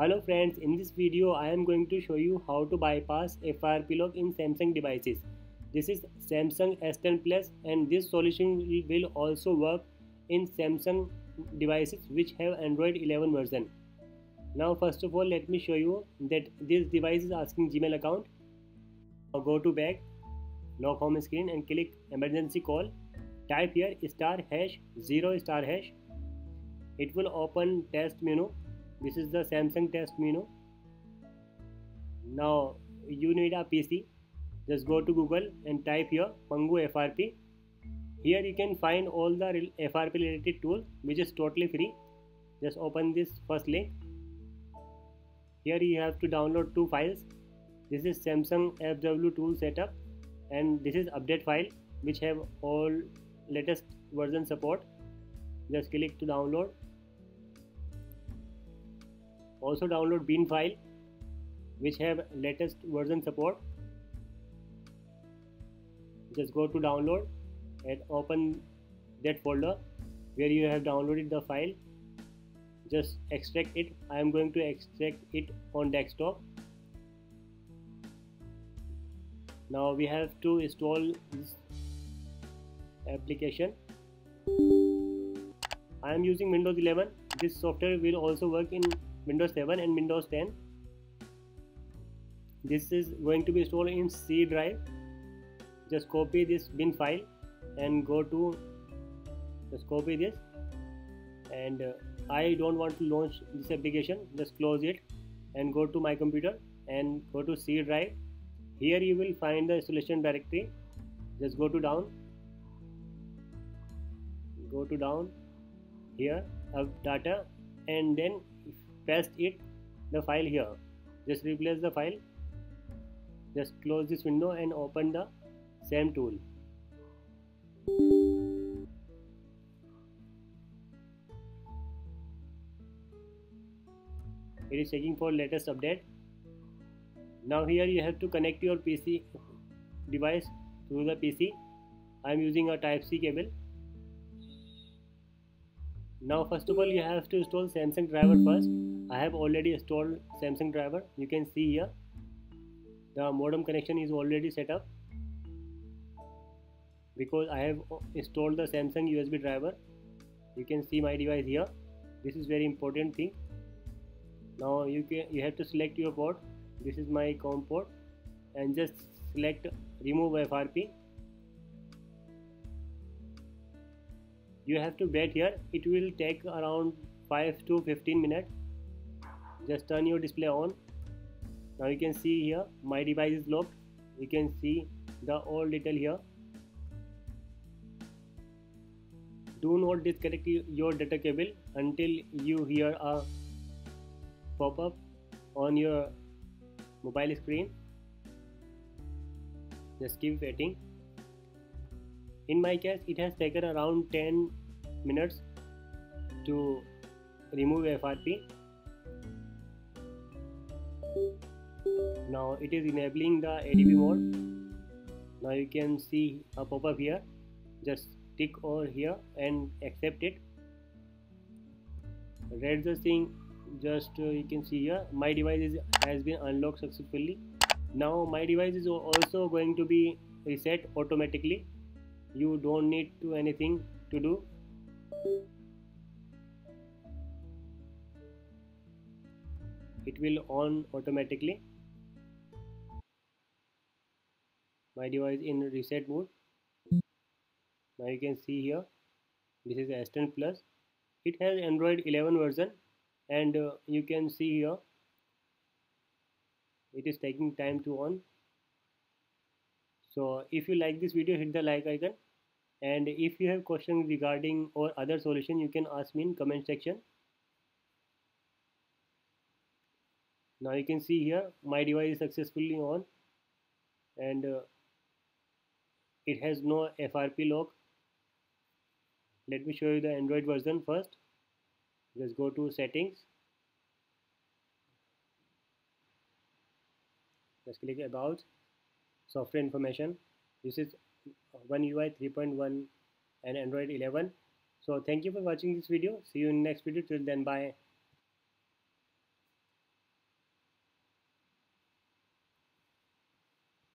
Hello friends, in this video I am going to show you how to bypass FRP lock in Samsung devices. This is Samsung S10 Plus and this solution will also work in Samsung devices which have Android 11 version. Now first of all let me show you that this device is asking Gmail account. Now go to back, lock home screen and click emergency call. Type here star hash 0 star hash. It will open test menu this is the Samsung test menu now you need a PC just go to Google and type here Pangu FRP here you can find all the FRP related tool which is totally free. Just open this first link. Here you have to download two files. This is Samsung FW tool setup and this is update file which have all latest version support. Just click to download also download bin file which have latest version support. Just go to download and open that folder where you have downloaded the file. Just extract it. I am going to extract it on desktop. Now we have to install this application. I am using Windows 11 this software will also work in Windows 7 and Windows 10 this is going to be stored in C drive. Just copy this bin file and go to just copy this. And uh, I don't want to launch this application. Just close it and go to my computer and go to C drive. Here you will find the installation directory. Just go to down. Go to down. Here of data. And then paste it the file here. Just replace the file. Just close this window and open the same tool. It is checking for latest update. Now here you have to connect your PC device through the PC I am using a type C cable. Now first of all you have to install Samsung driver first I have already installed Samsung driver. You can see here. The modem connection is already set up. Because I have installed the Samsung USB driver. You can see my device here. This is very important thing. Now you can you have to select your port. This is my COM port. And just select remove FRP you have to wait here. It will take around 5 to 15 minutes just turn your display on. Now you can see here my device is locked. You can see the all detail here. Do not disconnect your data cable until you hear a pop-up on your mobile screen. Just keep waiting. In my case it has taken around 10 minutes to remove FRP now it is enabling the ADB mode. Now you can see a pop-up here. Just tick over here and accept it. Read the thing. Just uh, you can see here my device is, has been unlocked successfully. Now my device is also going to be reset automatically. You don't need to anything to do it will on automatically. My device in reset mode. Now you can see here this is S10 plus. It has Android 11 version and uh, you can see here it is taking time to on. So if you like this video hit the like icon. And if you have questions regarding or other solution you can ask me in comment section now you can see here my device is successfully on. And uh, it has no FRP lock. Let me show you the Android version first. Let's go to settings. Just click about. Software information. This is one UI 3.1 and Android 11 so thank you for watching this video. See you in next video. Till then bye